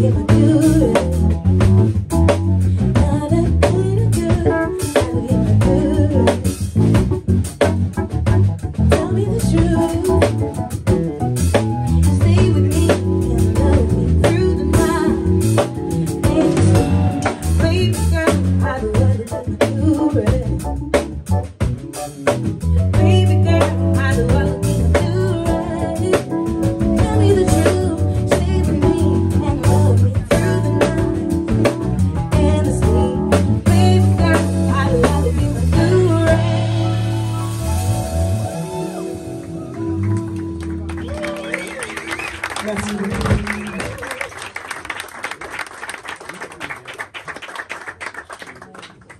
give a good Obrigado.